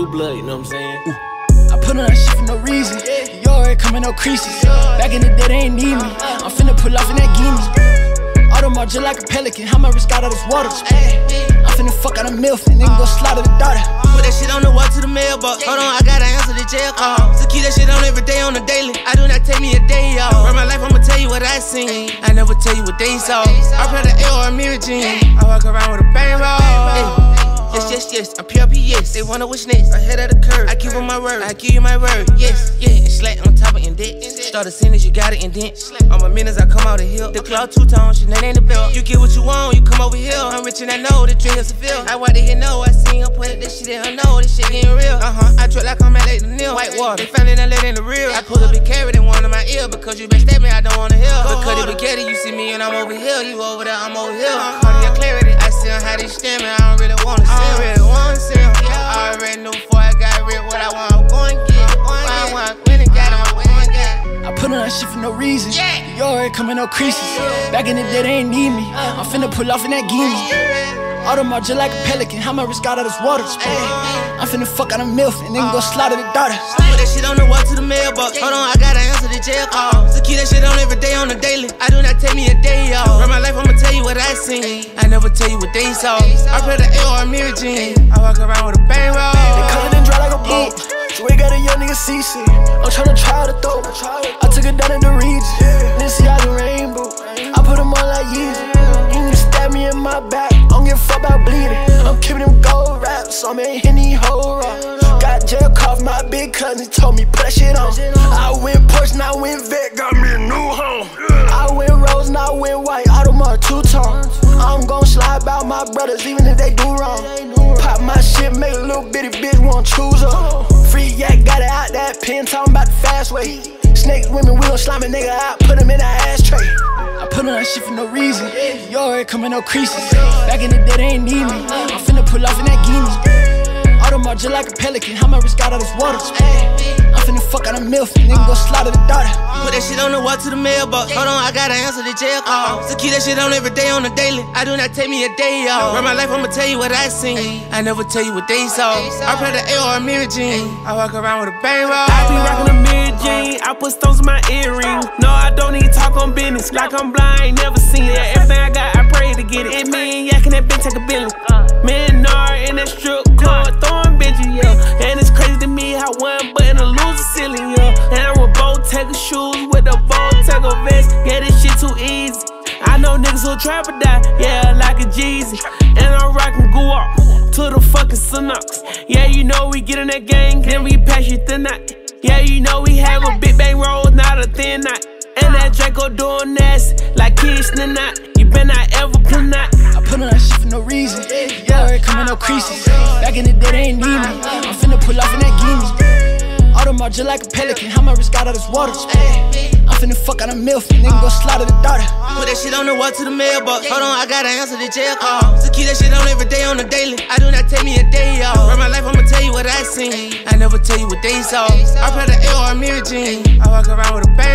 Bloublood, you know what I'm saying? Ooh. I put on that shit for no reason. You already coming no creases. Back in the day, they ain't need me. I'm finna pull off in that gimme. Audemars just like a pelican. How my wrist got out this water? I'm finna fuck out a milf and then go slaughter the daughter. Put that shit on the walk to the mailbox. Hold on, I gotta answer the jail call. Uh-huh. So keep that shit on every day on the daily. I do not take me a day off. Uh-huh. Run my life, I'ma tell you what I seen. I never tell you what they saw. I pray the L or Amiri jean. I walk around with a bang roll. Yes, I'm PRP, yes. They wanna wish next. Ahead of the curve. I give them my word. I give you my word. Yes, yeah. And slack on top of indent. Start a sentence, you got it indent. On my minutes, I come out of hill. The cloud two tones, she ain't the belt. You get what you want, you come over here. I'm rich and I know the dream is a feel. I want to hear no, I seen her put this shit in her know. This shit getting real. Uh huh. I trip like I'm at Lake Neil. White water. They found it and let in the real. I pull a big carrot in one of my ear because you been stabbing, I don't wanna hear. Because it be getty, you see me and I'm over here. You over there, I'm over here. Cardiac clarity, I see how they me. I don't really wanna see. I don't really wanna see. That shit for no reason. Yeah. You already coming no creases. Back in the day, they ain't need me. I'm finna pull off in that gimme. Audemars just like a pelican. How my wrist got out of this water? I'm finna fuck out a milf and then go uh. slaughter the daughter. Put that shit on the wall to the mailbox. Hold on, I gotta answer the jail call. So keep that shit on every day on the daily. I do not take me a day off. Run my life, I'ma tell you what I seen. I never tell you what they saw. I pray the L or Amiri jean. I walk around with a bang roll. They coming and dry like a boat. So we got a young nigga CC. I'm tryna try to throw. I'm Henny. Got jail cough, my big cousin told me put that shit on. I went Porsche, now I went Vette, got me a new home. I went rose, now I went white, Audemars two tone. I'm gon' slide about my brothers, even if they do wrong. Pop my shit, make a little bitty bitch want choose up. Free yak, got it out that pen, talking about the fast way. Snake women, we gon' slime a nigga out, put him in the ashtray. I put on that shit for no reason. You already coming no creases. Back in the day, they ain't need me. Just like a pelican. How my wrist got out this water? I'm finna fuck out a milf then go slaughter the daughter. Put that shit on the walk to the mailbox. Hold on, I gotta answer the jail call. So keep that shit on every day on the daily. I do not take me a day off. Run my life, I'ma tell you what I seen. I never tell you what they saw. I pray the L or Amiri jean. I walk around with a bang roll. I be rockin' Amiri uh-huh. jean. I put stones in my earring. No, I don't need talk on business. Like I'm blind, never seen it. Everything I got, I pray to get it. It mean yakking that bitch take a billion. Uh-huh. Trap or die, yeah, like a Jeezy. And I'm rockin' go up to the fucking Synox. Yeah, you know we get in that gang, then we pass you the night. Yeah, you know we have a big bang roll, not a thin night. And that Draco doing this like kids in not. You better not ever pull not. I put on that shit for no reason. You already coming no creases. Back in the day, they ain't need me. I'm finna pull off in that gimme. Audemars just like a pelican. How my wrist got out of this water? Finna fuck out a milf and then go slaughter the daughter. Put that shit on the walk to the mailbox. Hold on, I gotta answer the jail call. So keep that shit on every day on the daily. I do not take me a day off. Run my life, I'ma tell you what I seen. I never tell you what they saw. I pray the L or mirror jean. I walk around with a bang